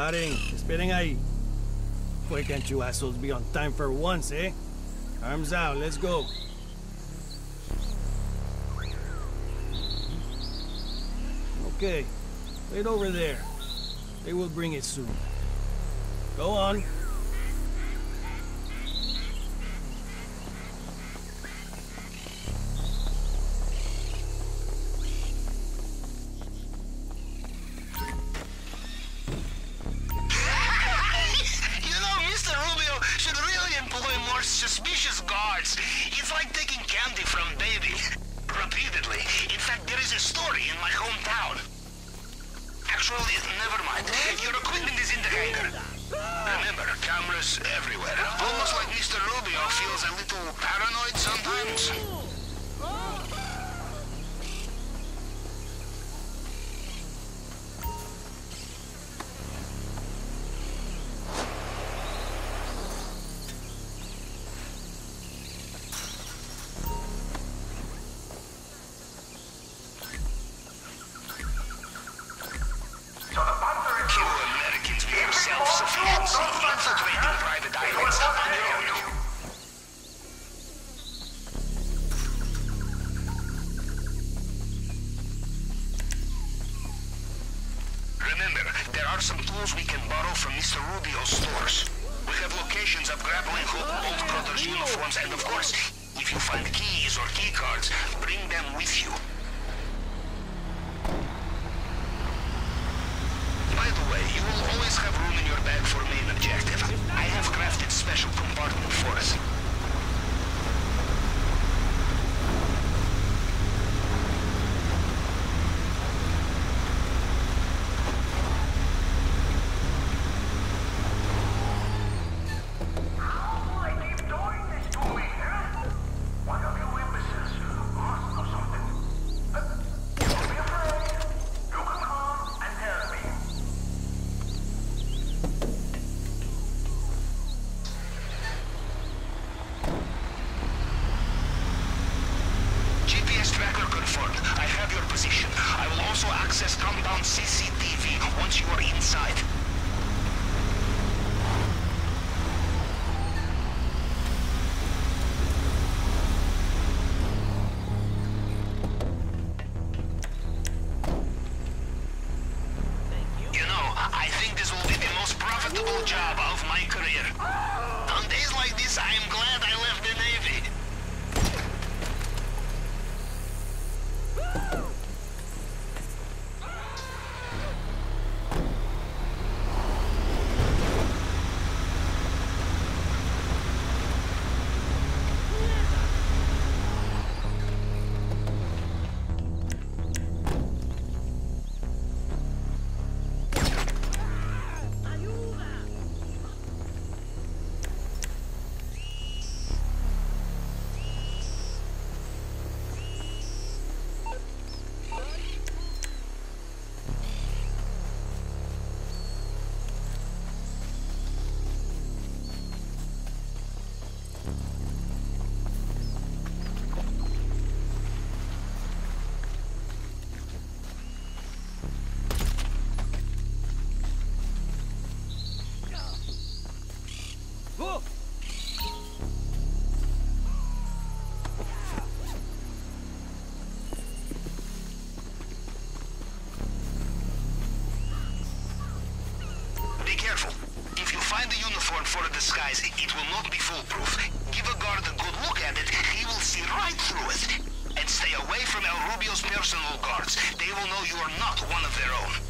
Paren, esperen ahí. Why can't you assholes be on time for once, eh? Arms out, let's go. Okay, wait over there. They will bring it soon. Go on. Guards. It's like taking candy from baby. Repeatedly. In fact, there is a story in my hometown. Actually, never mind. Your equipment is in the hangar. Remember, cameras everywhere. Almost like Mr. Rubio feels a little paranoid sometimes. Stores. We have locations of grappling hook, bolt cutters, uniforms, and of course, if you find keys or key cards, bring them with you. By the way, you will always have room in your bag for main objective. I have crafted special compartment for us. Once you are inside. Disguise, it will not be foolproof. Give a guard a good look at it, he will see right through it. And stay away from El Rubio's personal guards. They will know you are not one of their own.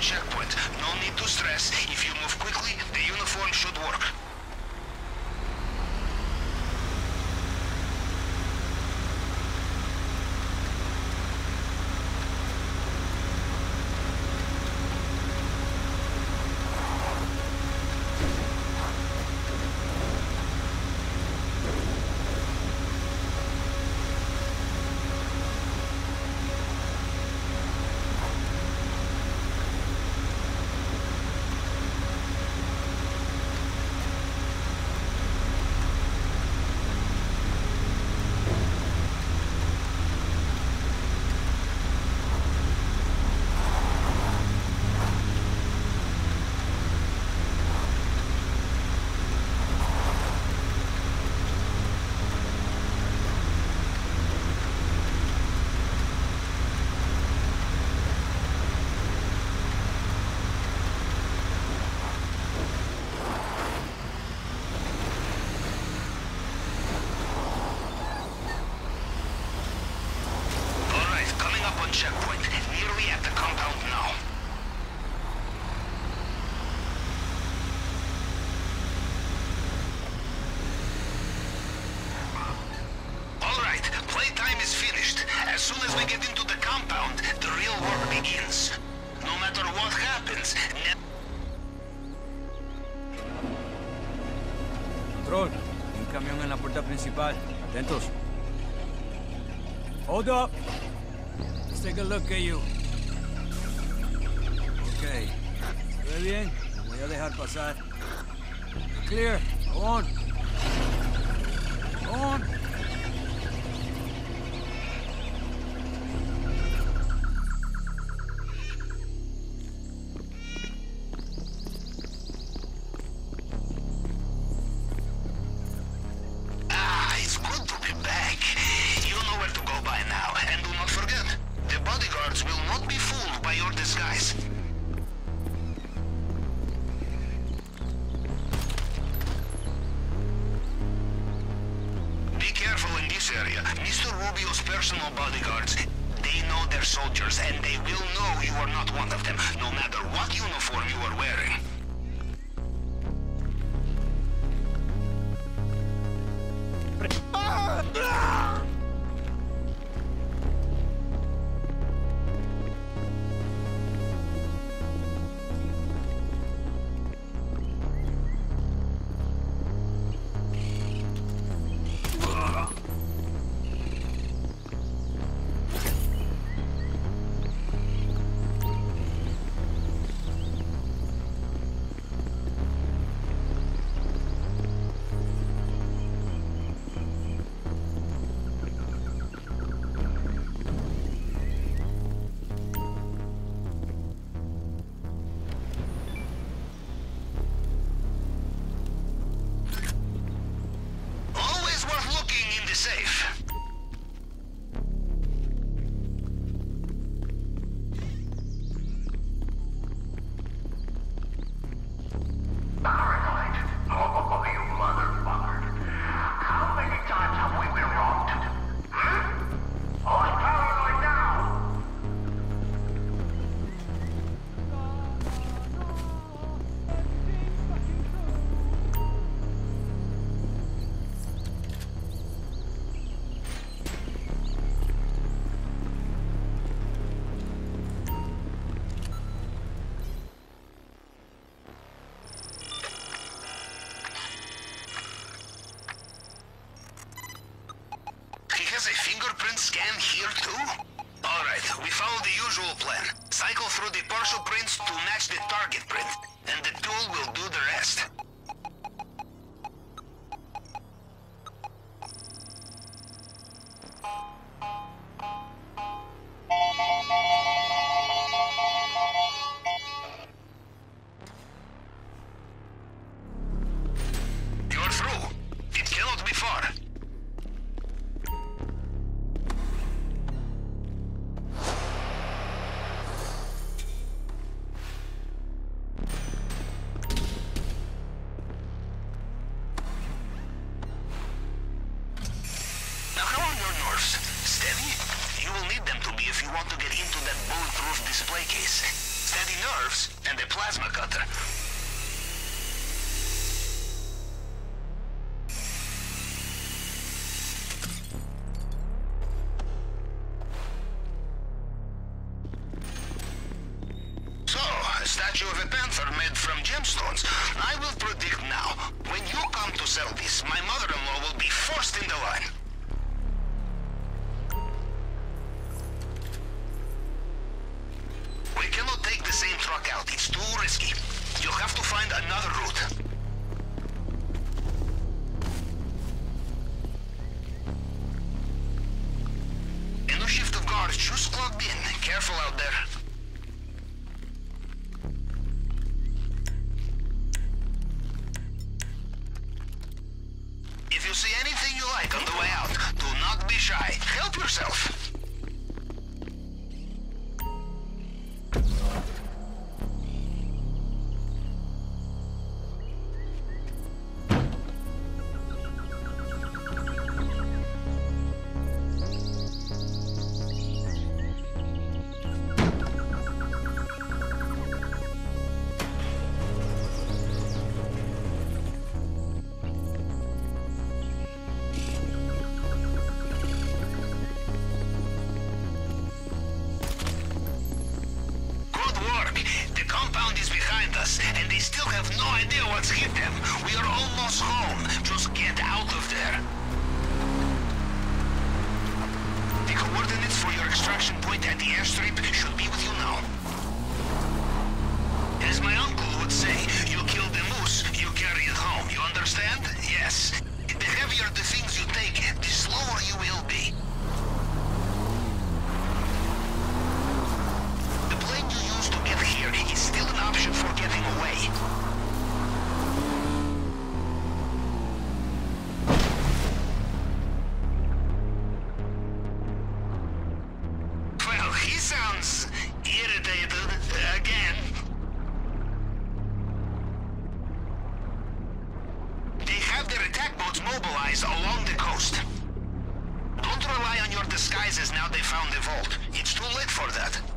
Checkpoint. No need to stress. If you move quickly, the uniform should work. Playtime is finished. As soon as we get into the compound, the real work begins. No matter what happens, hay un camión en la puerta principal. Atentos. Hold up. Let's take a look at you. Okay. ¿Se ve bien? Lo voy a dejar pasar. Clear. Go on. Go on. Area. Mr. Rubio's personal bodyguards, they know their soldiers, and they will know you are not one of them, no matter what uniform you are wearing. Fingerprint scan here too? Alright, we follow the usual plan. Cycle through the partial prints to match the target print, and the tool will do the rest. Gemstones. I will predict now. When you come to sell this, my mother-in-law will be first in the line. We cannot take the same truck out. It's too risky. You'll have to find another route. A new shift of guards in. Careful out there. Us, and they still have no idea what's hit them. We are almost home. Just get out of there. The coordinates for your extraction point at the airstrip should be with you now. As my uncle would say, you kill the moose, you carry it home. You understand? Yes. The heavier the things they found the vault. It's too late for that.